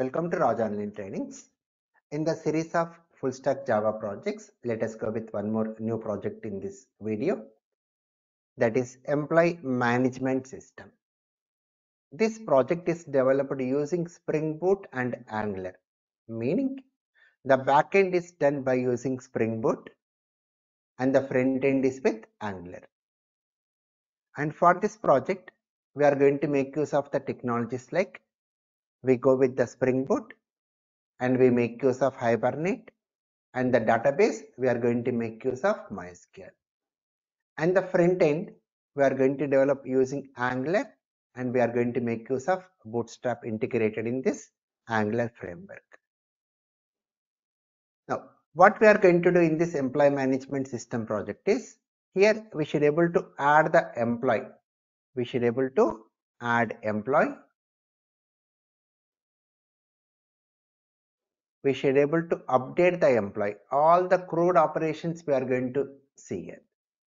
Welcome to Raj Online Trainings. In the series of full stack Java projects, let us go with one more new project in this video. That is employee management system. This project is developed using Spring Boot and Angular, meaning the backend is done by using Spring Boot and the front end is with Angular. And for this project, we are going to make use of the technologies like we go with the Spring Boot and we make use of Hibernate and the database we are going to make use of MySQL. And the front end we are going to develop using Angular and we are going to make use of Bootstrap integrated in this Angular framework. Now, what we are going to do in this employee management system project is here we should able to add the employee. We should able to add employee we should able to update the employee. All the CRUD operations we are going to see here.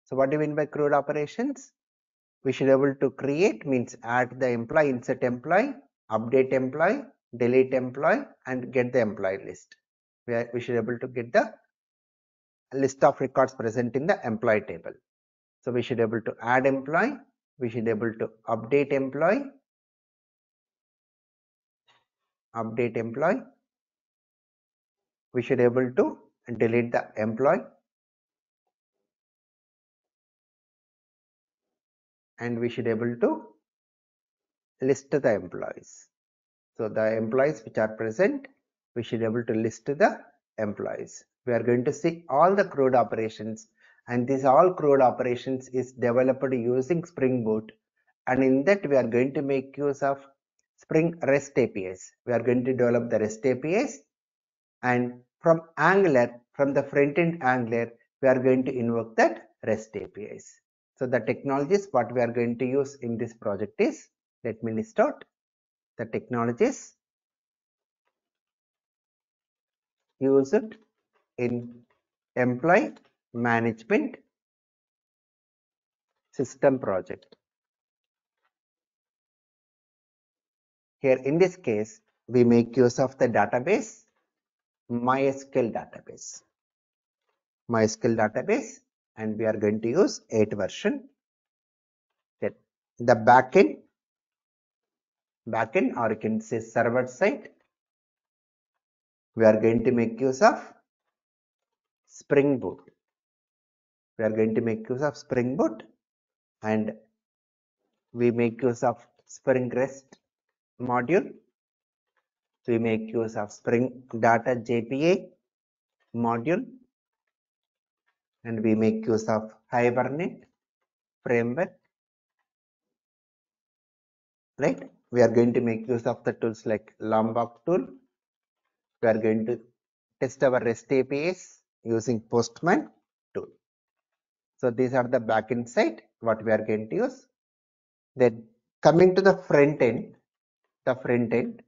So what do you mean by CRUD operations? We should able to create means add the employee insert employee update employee delete employee and get the employee list. We, are, we should able to get the list of records present in the employee table. So we should able to add employee we should able to update employee update employee we should able to delete the employee. And we should able to list the employees. So the employees which are present we should able to list the employees. We are going to see all the CRUD operations and these all CRUD operations is developed using spring boot. And in that we are going to make use of spring rest apis we are going to develop the rest apis and from Angular, from the front end Angular, we are going to invoke that REST APIs. So the technologies what we are going to use in this project is, let me list out the technologies used in employee management system project. Here in this case, we make use of the database MySQL database. MySQL database and we are going to use 8 version. The backend, backend or you can say server side. We are going to make use of Spring Boot. We are going to make use of Spring Boot and we make use of Spring REST module we make use of Spring Data JPA module and we make use of Hibernate framework. Right? We are going to make use of the tools like Lombok tool. We are going to test our REST APIs using Postman tool. So these are the backend side what we are going to use. Then coming to the front end, the front end,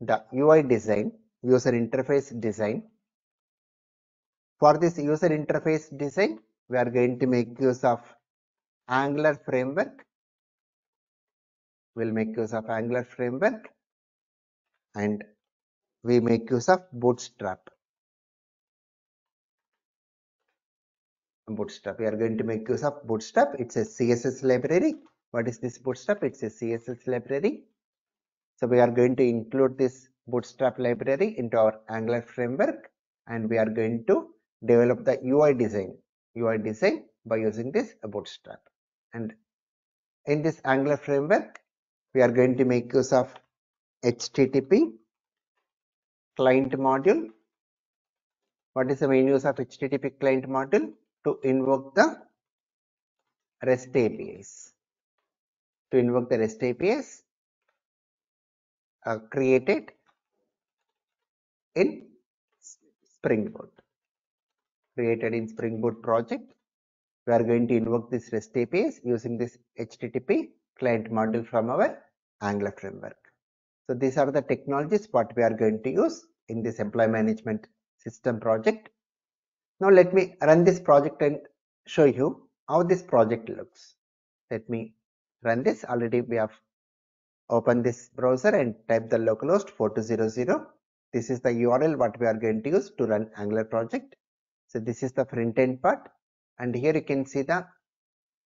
the UI design, user interface design. For this user interface design, we are going to make use of Angular framework. We'll make use of Angular framework and we make use of Bootstrap. Bootstrap. We are going to make use of Bootstrap. It's a CSS library. What is this Bootstrap? It's a CSS library so we are going to include this bootstrap library into our Angular framework and we are going to develop the UI design, UI design by using this bootstrap. And in this Angular framework, we are going to make use of HTTP client module. What is the main use of HTTP client module? To invoke the REST APIs. To invoke the REST APIs, Uh, created in Spring Boot. Created in Spring Boot project. We are going to invoke this REST APIs using this HTTP client module from our Angular framework. So these are the technologies what we are going to use in this employee management system project. Now let me run this project and show you how this project looks. Let me run this. Already we have open this browser and type the localhost 4200. This is the URL what we are going to use to run Angular project. So this is the front end part. And here you can see the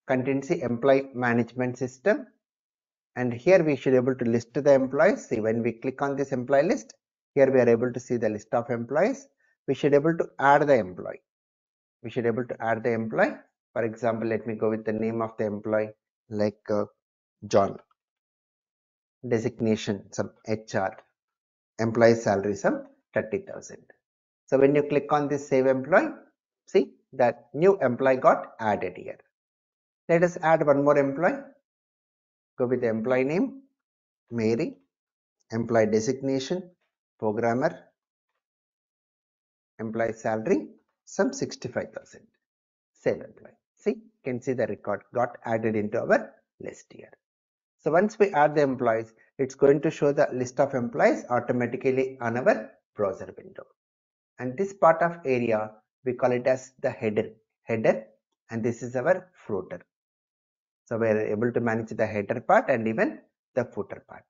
contingency employee management system. And here we should be able to list the employees. See when we click on this employee list here we are able to see the list of employees. We should be able to add the employee. We should be able to add the employee. For example let me go with the name of the employee like uh, john designation some hr employee salary some 30000 so when you click on this save employee see that new employee got added here. Let us add one more employee. Go with the employee name mary employee designation programmer employee salary some 65000 save employee. See you can see the record got added into our list here so once we add the employees it's going to show the list of employees automatically on our browser window and this part of area we call it as the header header and this is our footer so we are able to manage the header part and even the footer part.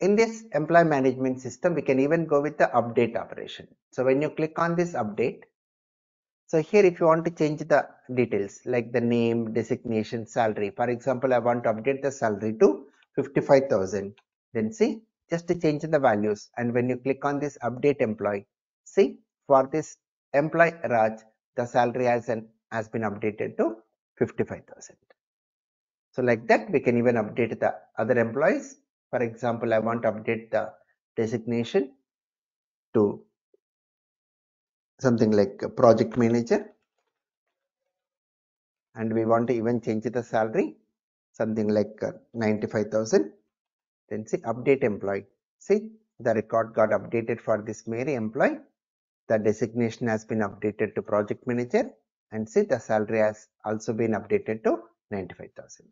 In this employee management system, we can even go with the update operation. So when you click on this update, so here if you want to change the details like the name, designation, salary. For example, I want to update the salary to 55,000. Then see, just to change the values. And when you click on this update employee, see for this employee Raj, the salary has, an, has been updated to 55,000. So like that, we can even update the other employees. For example, I want to update the designation to something like project manager. And we want to even change the salary, something like uh, 95,000. Then see update employee. See the record got updated for this Mary employee. The designation has been updated to project manager and see the salary has also been updated to 95,000.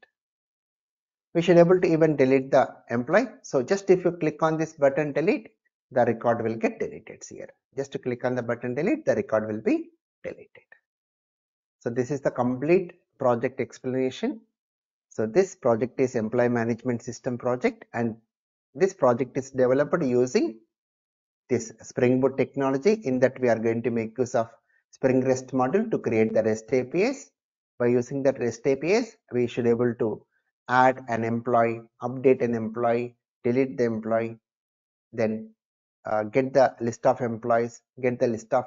We should able to even delete the employee. So just if you click on this button delete, the record will get deleted here. Just to click on the button delete, the record will be deleted. So this is the complete project explanation. So this project is employee management system project and this project is developed using this Spring Boot technology in that we are going to make use of Spring REST model to create the REST APIs. By using that REST APIs, we should able to add an employee, update an employee, delete the employee, then uh, get the list of employees, get the list of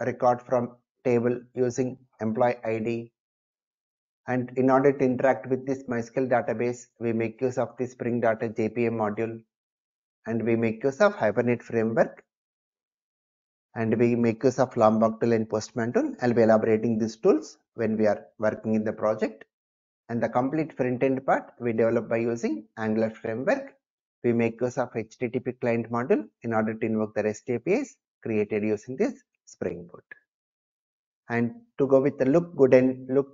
record from table using employee ID. And in order to interact with this MySQL database, we make use of the Spring Data JPA module and we make use of Hibernate framework and we make use of Lombok tool and Postman tool. I'll be elaborating these tools when we are working in the project. And the complete front end part we develop by using Angular framework. We make use of HTTP client module in order to invoke the REST APIs created using this Spring Boot. And to go with the look good and look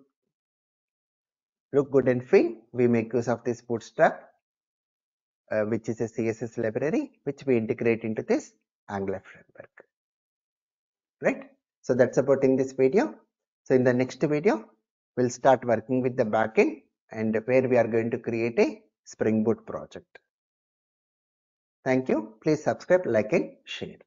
look good and feel, we make use of this Bootstrap, uh, which is a CSS library, which we integrate into this Angular framework. Right? So that's about in this video. So in the next video we'll start working with the backend and where we are going to create a spring boot project thank you. Please subscribe like and share